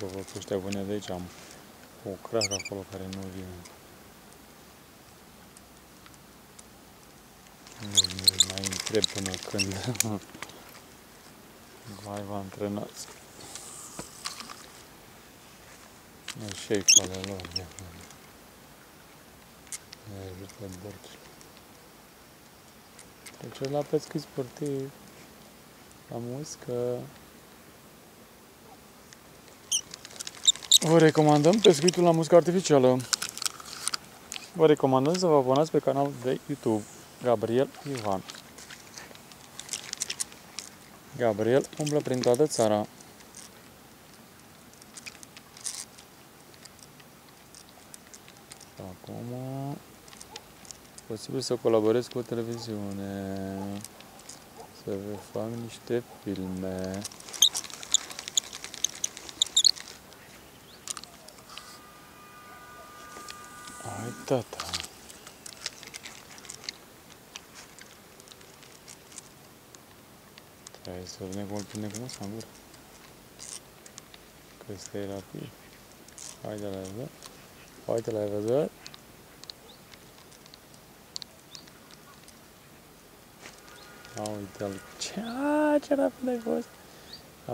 nici nu mai întreb, că văd că ăștia vâne de aici, am o cracă acolo care nu vine. Nu, nu mai întreb până când. Vai, vă antrenați. E șeif ale lor, de acolo. Ne ajută borcile. Trece la pescuit sportiv. La muscă. Vă recomandăm pescuitul la muscă artificială. Vă recomandăm să vă abonați pe canalul de YouTube Gabriel Ivan. Gabriel umblă prin toată țara. Acum posibil să colaborez cu o televiziune, să vă fac niște filme. Ai tata. Trebuie să vedem cum îl prinde cu măsa în gură. Că este rapid. Haide la văzut. Haide la văzut. A, uite-l. Ce, a, ce rapid ai fost.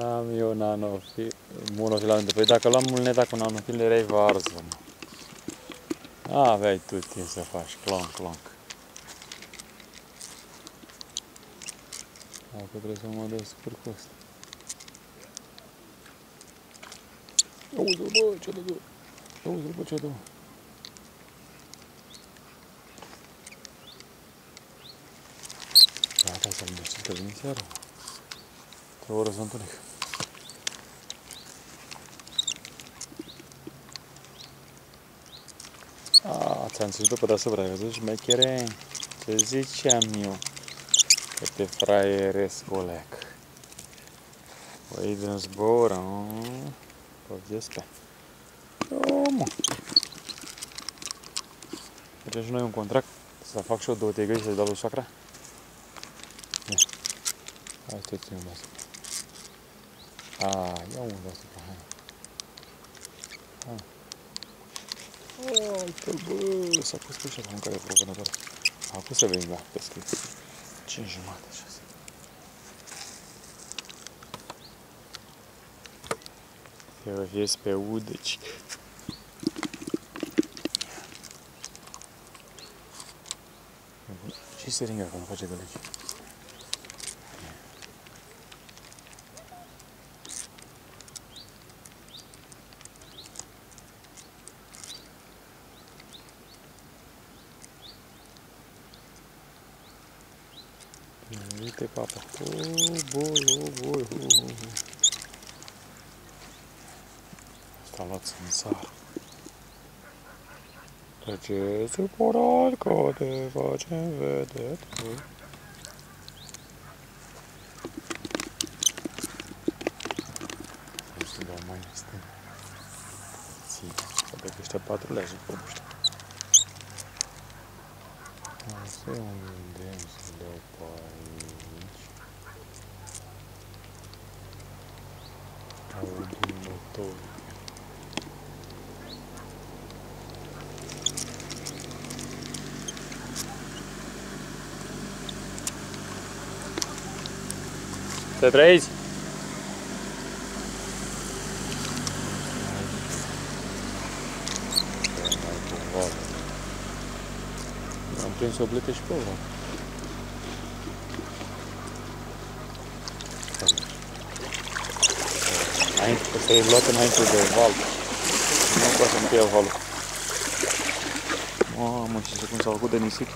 Am eu nanofil, monofilament. Păi dacă luam luneta cu nanofil, erai varză, mă. Aveai tu timp să faci clonk, clonk. Dacă trebuie să mă descurc cu asta. Auzi-l, bă, ce dă, Auzi-l, bă, ce dă. Gata, să-l mergi, că vine seara. Trei oră să întunec. A, ți-am ținut pe deasupra, ai văzut șmechere? Ce ziceam eu? Că te fraieresc, olec. Păi din zbor, Povesti pe. O, mă. Deci noi un contract să fac și eu două tegări și să dau lui soacra? Ia. Hai să te țin unul asupra. A, ia unul asupra, hai. Hai. Uite-l, bă, s-a pus pe așa în care provocător. Acum să vedem la pescuit. 5 jumate, 6. Eu ies pe udăci. Ce seringa acum face de lege? Uite papa. Oh boy, oh boy, oh, oh, oh. Asta a luat țânțar. De ce supărat că te facem vede tu? Nu știu, dar mai este. Ții, poate că ăștia patrulează pe ăștia. Asta e un îndemn să dau pe aici. Aud un motor. Te trăiți? Am prins o blete și pe. Înainte, ăsta e luat înainte de val. Nu poate să încheie valul. Mamă, și cum s-a făcut de nisip.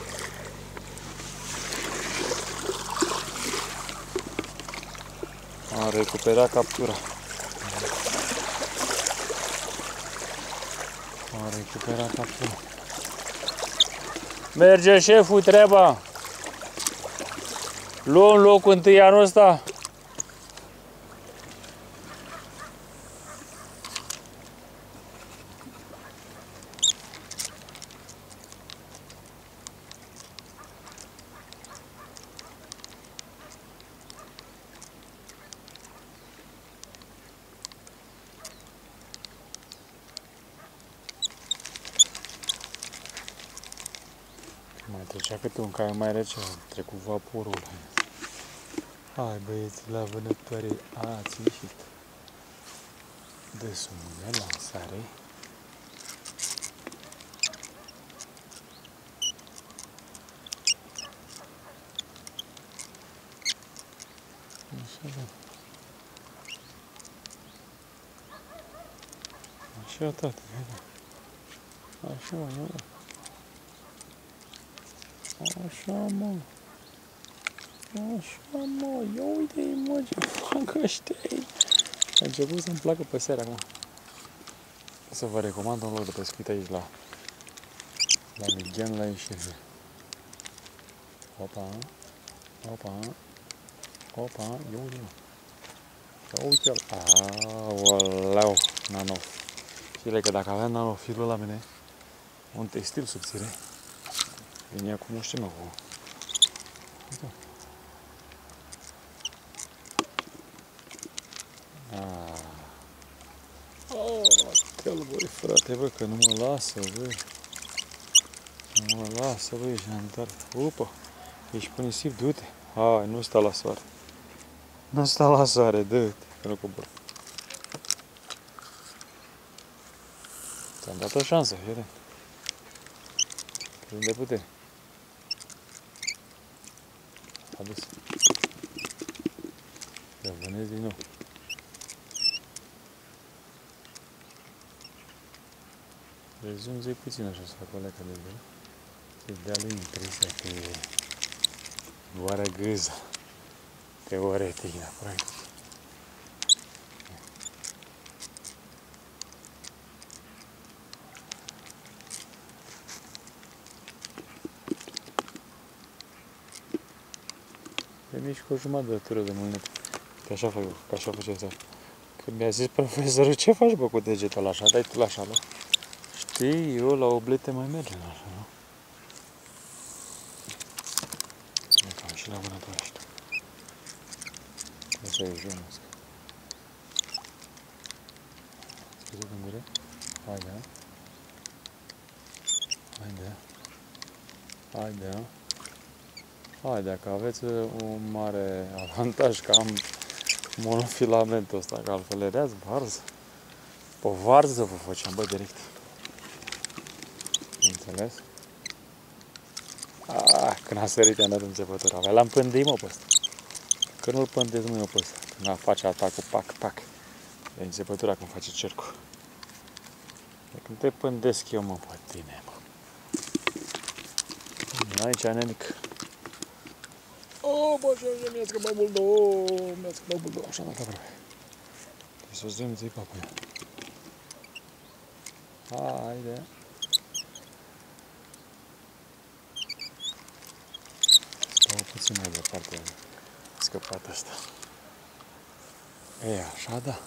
Am recuperat captura. Am recuperat captura. Merge șeful treaba. Luăm locul întâi anul ăsta. Trecea câte un cai mai rece, a trecut vaporul. Hai băieți, la vânătoare ați ieșit. De sumune, lansare. Așa, da. Așa, tati, hai, da. Așa, mă, da. Așa, mă. Așa, mă. Ia uite mă, ce fac ăștia aici. A început să-mi placă pe seara acum. Să vă recomand un loc de pescuit aici la la Miguel la ieșire. Opa, opa, opa, ia uite mă. Ia uite-l. Aoleu, nano. File că dacă aveam nanofilul la mine, un textil subțire, Venea cu nu știu mă cu... Da. Ah. Oh, te-l băi, frate, bă, că nu mă lasă, bă. Nu mă lasă, bă, jantar. Opa, ești pe nisip, du-te. Hai, nu sta la soare. Nu sta la soare, dă-te, că nu cobor. Ți-am dat o șansă, fii Când de putere. A dus. Să vânezi din nou. Rezumzi puțin așa să fac o leacă de zel. Să dea lui impresia că e doar gâza. Teoretic, dar practic. Pe mici cu o jumătate de tură de mâine. Că așa fac, că așa face asta. Când mi-a zis profesorul, ce faci bă cu degetul așa? Dai tu la așa, bă. Știi, eu la oblete mai merge la așa, nu? E cam și la vânătul ăștia. Așa e jumăsc. Scuze în gură? Haide, Haide. Haide, Hai, dacă aveți uh, un mare avantaj că am monofilamentul ăsta, că altfel ereați varză. Pe varză vă făceam, bă, direct. Înțeles? Ah, când a sărit am dat începător. Avea l-am pândit, mă, pe ăsta. Că nu-l pândesc, nu eu pe ăsta. Când face atacul, pac, pac. E începătura când face cercul. De când te pândesc eu, mă, pe tine, mă. Aici, nenic. Oh, bă, așa, mi-a scăpat buldou, mi-a scăpat buldou, așa n-a aproape. Deci să-ți dăm zi papuia. Haide. Stau puțin mai departe scăpat asta. E, așa da.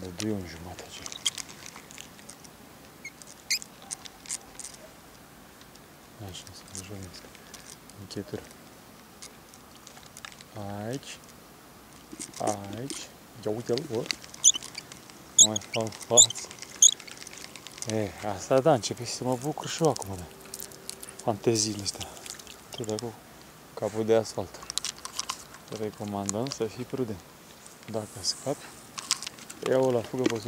De doi un jumătate aici. Așa, să vă joinesc. Închetură. Aici. Aici. Ia uite-l, bă. Mai fac față. E, asta da, începe să mă bucur și eu acum de fanteziile astea. Tot acum, capul de asfalt. Recomandăm să fii prudent. Dacă scapi, ia-o la fugă pe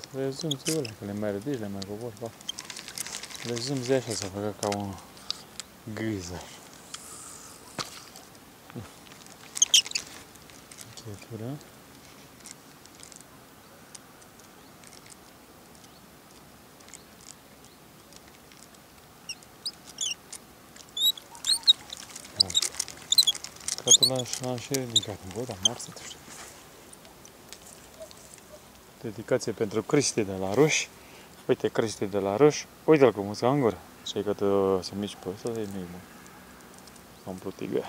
supon. Le zâmzi ăla, că le mai ridici, le mai cobor, ba. Le zâmzi așa să facă ca un gâză. Chetură. Capul ăla și ridicat. Bă, dar mari să te știu. Dedicație pentru Cristi de la Ruș. Uite Cristi de la Ruș. Uite-l cum musca în gură. Și că tu sunt mici pe ăsta, e mic, mă. S-a umplut tigă.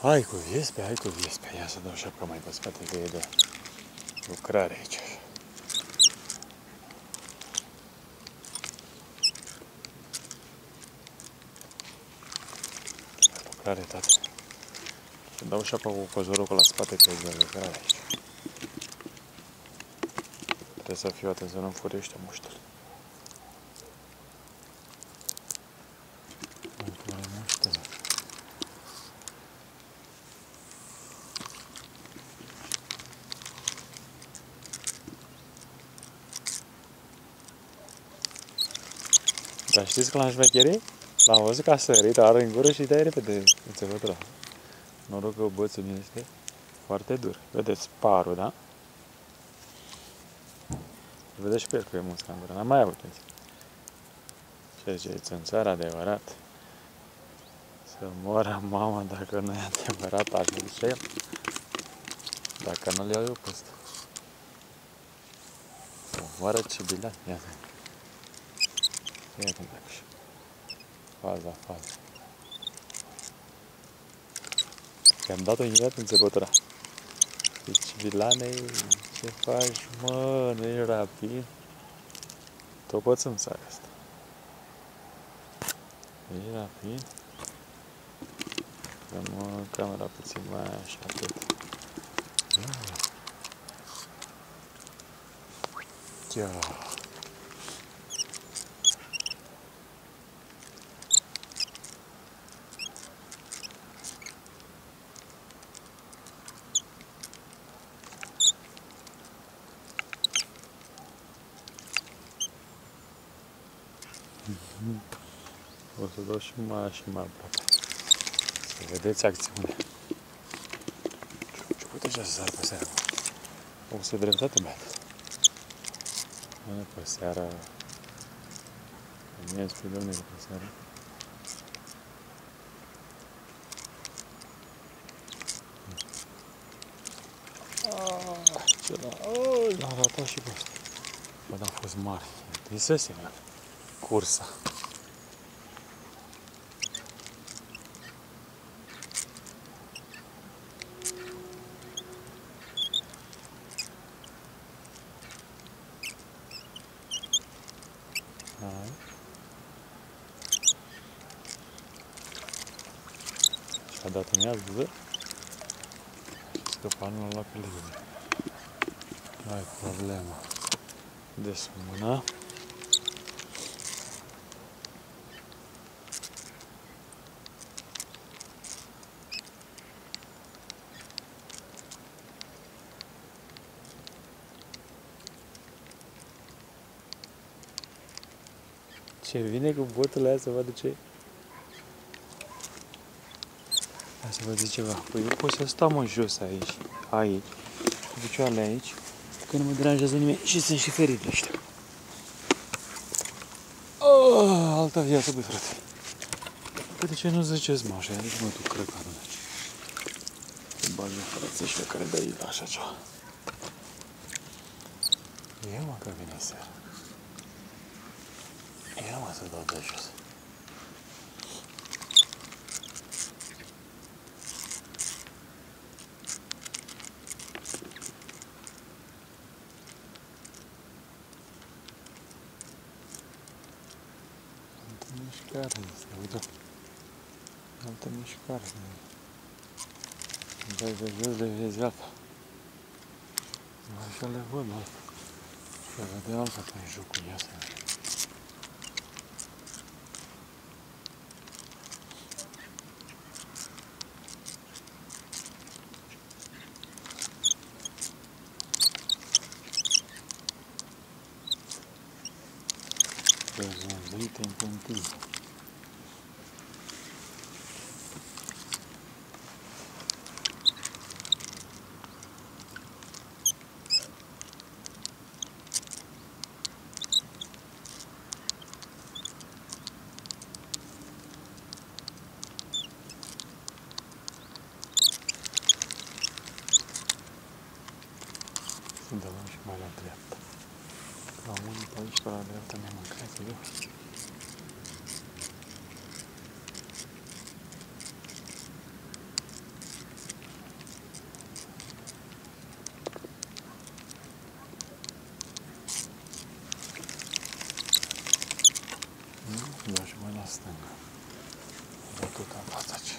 Hai cu viespe, hai cu viespe. Ia să dau șapca mai pe spate, că e de lucrare aici. Lucrare, tată. Și dau și șapă cu cozorocul la spate că e de grave aici. Trebuie să fiu atent să nu furește muștele. Nu fure muștele. Dar știți că l-am șmecherit? L-am văzut că a sărit, are în gură și dai repede înțepătura. Noroc că bățul este foarte dur. Vedeți parul, da? Vedeți și pe el că e musca în gură. N-am mai avut chestia. Ce ziceți, în țara adevărat? Să moară mama dacă nu e adevărat, așa zice el. Dacă nu-l iau eu pe ăsta. Să moară cibilan, ia să Ia cum dacă și. Faza, faza. I-am dat-o imediat în țepătura. Deci, Vilane, ce faci, mă, nu e rapid? Topățăm țara asta. E rapid? Că mă, camera puțin mai așa, atât. Ia. O să dau și mai și mai aproape. Să vedeți acțiunea. Ce puteți să sar pe seara? O să dreptate mai Mână pe seara. Mie spui domnule pe seara. Ah, ce la... Oh, l-am ratat și pe ăsta. Bă, dar a fost mare. Disese, cursa. Hai. Și-a dat în ea, văzut? Scăpanul la pe liber. Nu ai problemă. Des Ce vine cu botul aia să vadă ce Hai să vă zic ceva. Păi eu pot să stau mă jos aici, aici, cu picioarele aici, că nu mă deranjează nimeni și sunt și ferite ăștia. Oh, altă viață, băi frate. Păi de ce nu ziceți mă așa? Nici mă duc crăcanul aici. Să bagi frate ăștia care dă la așa ceva. Ia mă că vine seara. Ia mă să dau de jos. Altă mișcare este, uite. Altă mișcare. Dai de jos de vezi apa. Așa le văd, mă. Și vedea alta pe jocul ăsta. Răzvăzuit în continuu. Să dăm și mai la dreapta. La unul pe aici, pe la dreapta mi-am mâncat eu. Nu, dau și mai la stânga. Dau tot în fața ce.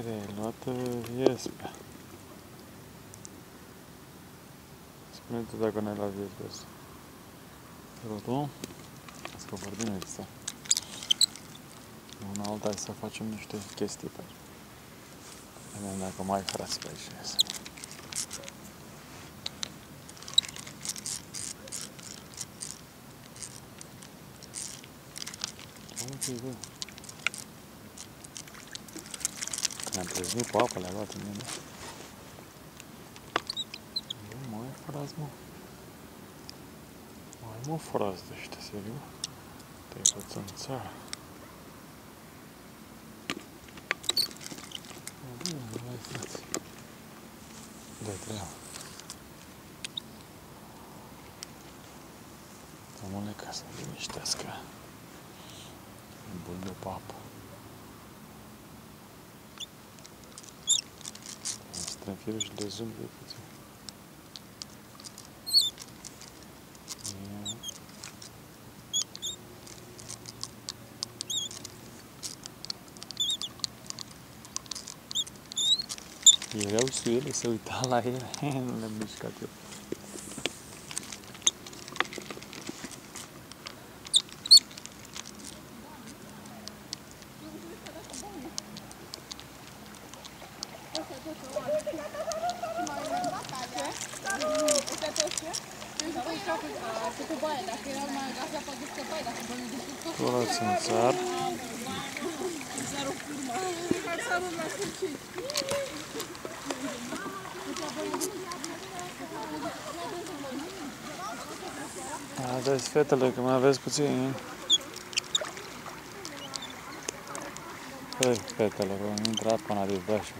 Șmecheră, ai luat viespe. Spune tu dacă n-ai luat viespe asta. Rotul? Asta vorbim există. Una alta să facem niște chestii pe aici. Vedem dacă mai frați pe aici. Ce bă? Ne-am trezit cu apă, le-a luat în mine. Nu mai fraz, mă. Mai mă fraz de ăștia, serios? Te-ai făcut în țară. Hai, frate. De treabă. Domnule, ca să liniștească. Bun de papă. Străfirul și de zoom de puțin. Erau și ele, se uita la ele, nu le-am mișcat eu. Colați în țar. Aveți fetele, că mai aveți puțin. Păi, fetele, că intra până de brașul.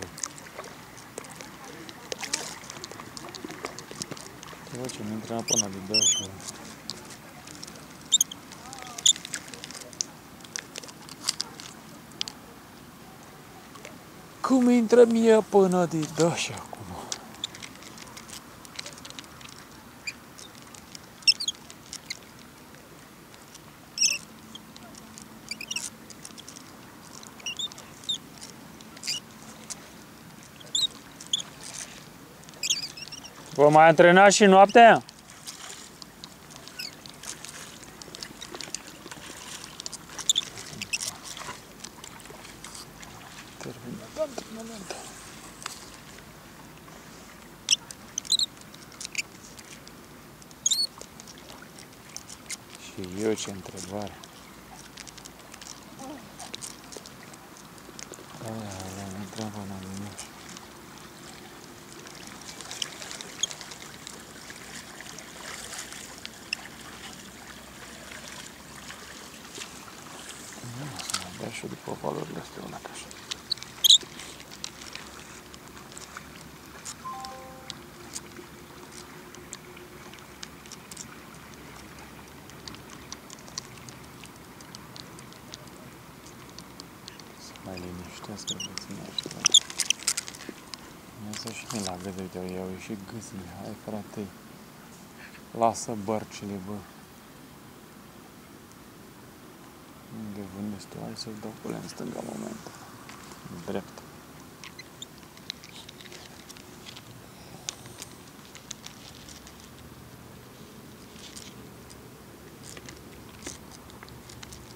Bă, ce mi intră până de brașul. Cum intră mie până de daș acum? Vă mai antrenați și noaptea? Și eu ce întrebare. Aia, la întreabă la mine. Să mai dea și după valorile astea una ca așa. Să mai liniștească vățâna și la... Să și mie la gât, uite, iau ieșit gâsile, hai frate. Lasă bărcile, bă. Unde vândesc tu, hai să-ți dau cu în stânga moment. În dreapta.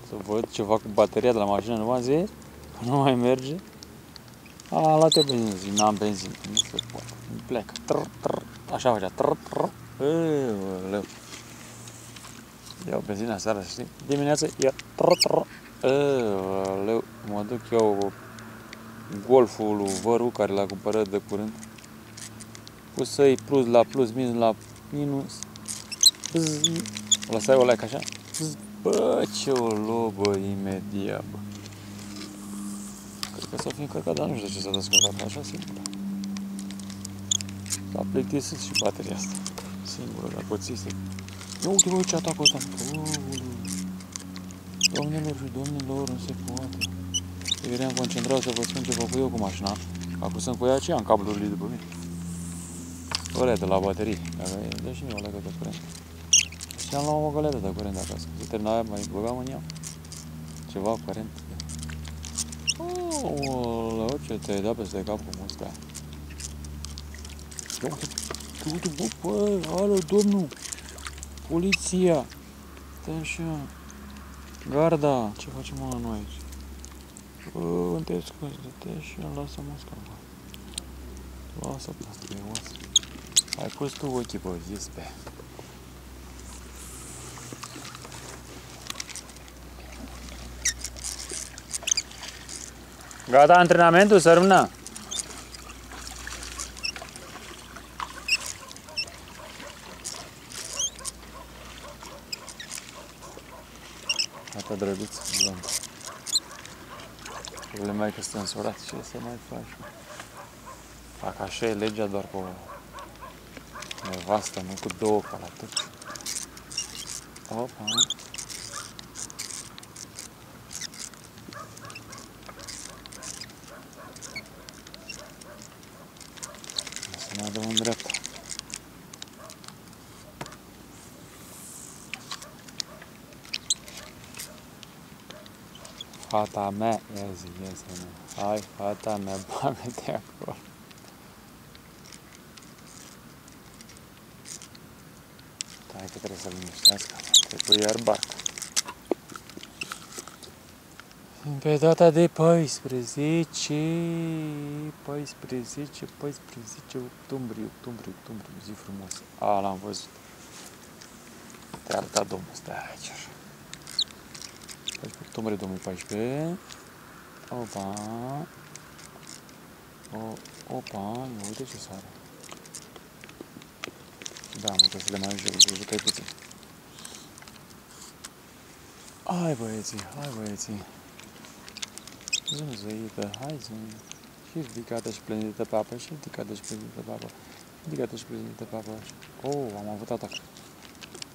Să văd ceva cu bateria de la mașină, nu v-am zis? Că nu mai merge? A, luat eu benzină, n-am benzină, nu se poate. Plecă, trr, trr, așa făcea, trr, trr, Euleu. Iau benzina seara, știi? Dimineața ia trr, trr, Euleu. Mă duc eu golful lui Văru, care l-a cumpărat de curând. Pus să-i plus la plus, minus la minus. Zzz. O lăsai o like așa? Zzz. Bă, ce o lobă imediat, bă. Cred că s-a fi încărcat, dar nu știu de ce s-a descărcat așa simplu. S-a plictisit și bateria asta. Singură, dacă o ții Ia uite, bă, ce atacul ăsta. Doamnelor și domnilor, nu se poate. Eu eram concentrat să vă spun ce fac eu cu mașina. Acum sunt cu ea aceea în cablurile după mine. Ălea de la baterii. Dacă e, dă și mie o legă de curent. Și am luat o găletă de curent acasă. Se termina aia, mai băgam în ea. Ceva curent. Oh, ce te-ai dat peste cap cu musca. Ia uite, uite, bă, bă, alo, domnul, poliția, stai așa, garda, ce facem mă noi aici? Bă, te scuze, te așa, lasă musca, bă. Lasă plastic, Ai pus tu ochii pe zis pe. Gata antrenamentul, sărmână? Gata, drăguț, blond. Problema e că sunt însurat. Ce să mai faci? Fac așa e legea doar cu nevastă, nu cu două ca la tot. Opa. Să ne dăm în dreapta. Fata mea, ia zi, ia zi, hai, fata mea, bagă-te acolo. Hai că trebuie să liniștească, trebuie iar barca. Pe data de 14, 14, 14 octombrie, octombrie, octombrie, zi frumos. A, l-am văzut. Te-a arătat domnul, stai aici așa. 14 octombrie 2014. Opa. O, opa, uite ce sare. Da, mă, trebuie să le mai joc, jucai puțin. Hai băieții, hai băieții. Zânzuită, hai zân. Și ridicată și plenită pe apă, și ridicată și plenită pe apă. Ridicată și plenită pe apă. Oh, am avut atac.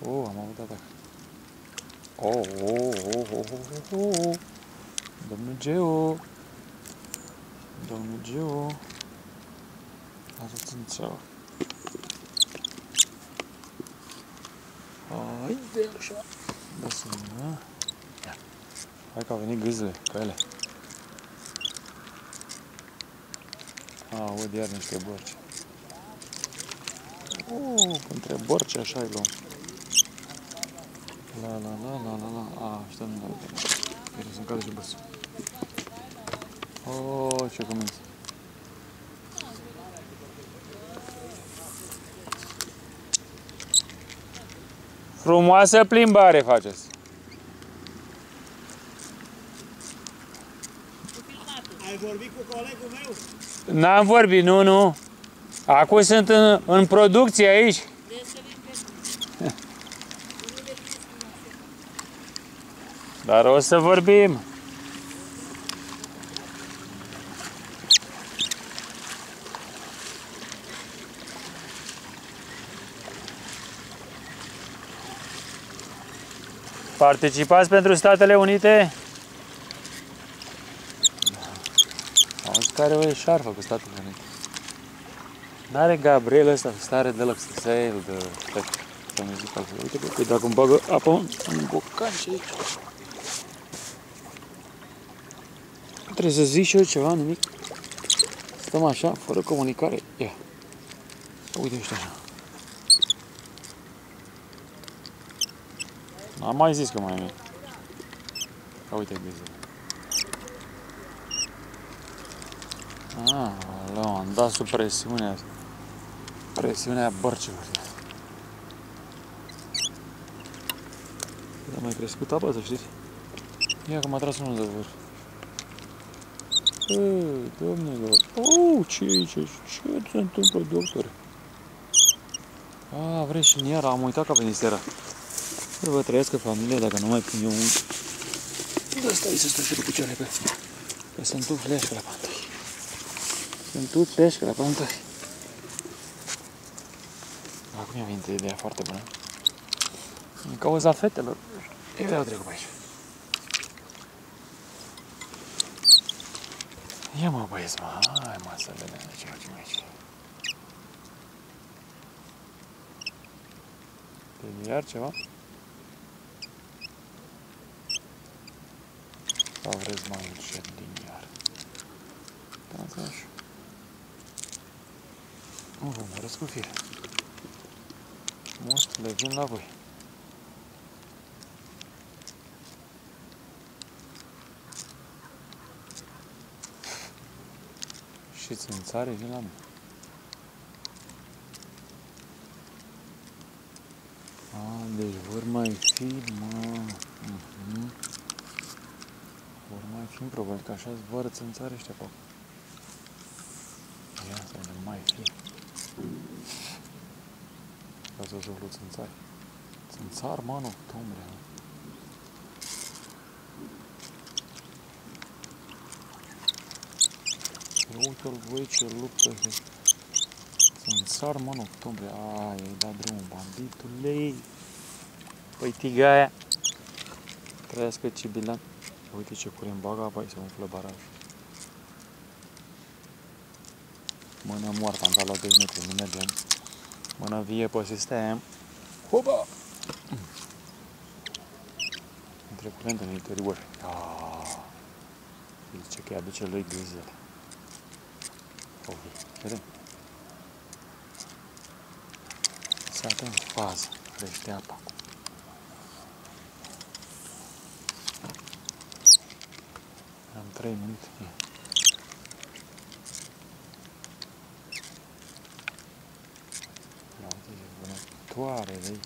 Oh, am avut atac. Oh, oh, oh, oh, oh, oh, oh. Domnul Geo. Domnul Geo. Arăți în cealaltă. Haide așa. Da să vină. Hai că au venit gâzele pe ele. A, aud iar niște borci. Uh, între borci așa îi luăm. La la la la la la. A, ăștia nu l-au venit. Trebuie să-mi cadă și bărsul. Oh, ce cuminți. Frumoasă plimbare faceți. Ai vorbit cu colegul meu? N-am vorbit, nu, nu. Acum sunt în, în producție aici. Dar o să vorbim. Participați pentru Statele Unite? Auzi care o eșarfă cu Statele Unite. N-are Gabriel ăsta stare deloc să se el de... Stai, să nu zic altfel. Uite, bă, dacă îmi bagă apă în bocan și aici. Trebuie să zic și eu ceva, nimic. Stăm așa, fără comunicare. Ia. Uite ăștia așa. Am mai zis că mai e mic. Ca uite gâzele. Ah, aleu, am dat sub presiunea presiunea bărcilor. A mai crescut apa, să știți. Ia că m-a tras unul de vârf. Ei, domnilor, oh, ce, ce, ce se întâmplă, doctore? A, vreți și în iară, am uitat că a venit seara. Să vă trăiască familia dacă nu mai pun eu un... De asta să stau și cu picioarele pe... Că sunt tu fleșcă la pantofi. Sunt tu fleșcă la pantofi. Acum mi-a venit ideea foarte bună. Din cauza fetelor. Eu le-au trecut pe aici. Ia mă băieți, mă, hai mă să vedem ce facem aici. Iar ceva? Sau vreți mai încet din iar? Dați așa. Nu vă mărăți cu fire. Mostele vin la voi. Și țânțare vin la mine. A, deci vor mai fi, mă. Mhm. Vor mai fi, probabil că așa zboară țânțare ăștia pe acolo. Ia să nu mai fi. Ca să joc lui țânțari. Țânțar, mă, în octombrie. mă. Ia uite-l, voi, ce luptă. că- Țânțar, mă, în octombrie. A, i-ai dat drumul, banditule. Păi, tigaia. Trăiască Cibilan. Uite ce curent bagă apa, aici se umflă barajul. Mână moartă, am dat la 2 metri, nu mergem. Mână vie pe sistem. Hopa! Între curent în interior. Aaaa! Zice că îi aduce lui grizel. O fi. Vedem. Să avem fază. Crește apa acum. Am 3 minute. Ia. Ia uite ce vânătoare de aici.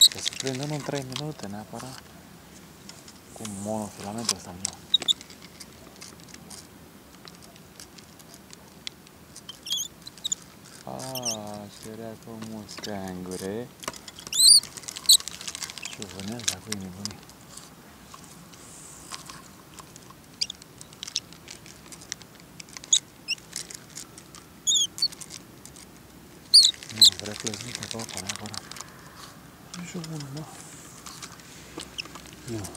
Trebuie să prindem în 3 minute neapărat. Cu monofilamentul ăsta nou. Ah, cerea cu muscangure. Ce vânez dacă e nebunit. Nu, vrea clăznică pe apa neapărat. Nici o bună, mă. Ia.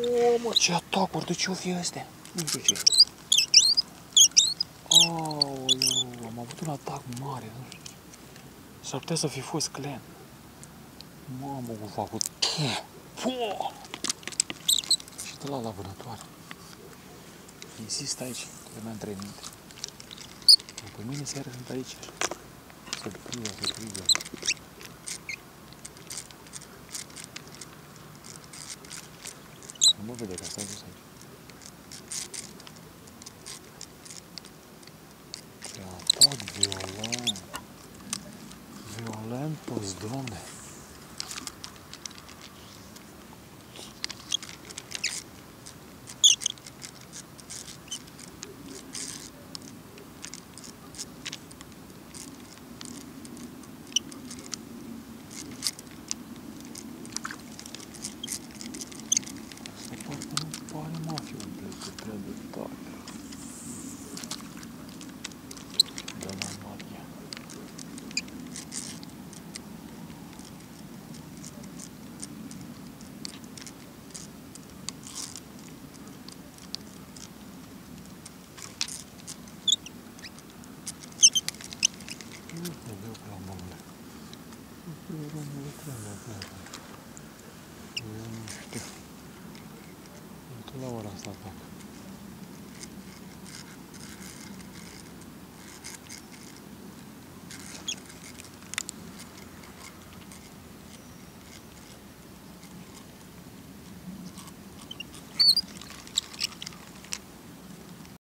O, mă, ce atacuri, de ce o fi astea? Nu știu ce. Aoleu, am avut un atac mare, nu știu. S-ar putea să fi fost clen. Mamă, cum a făcut. Puh! Și de la la vânătoare. Insist aici, trebuie în 3 minute. După mine seara sunt aici. Surpriză, surpriză.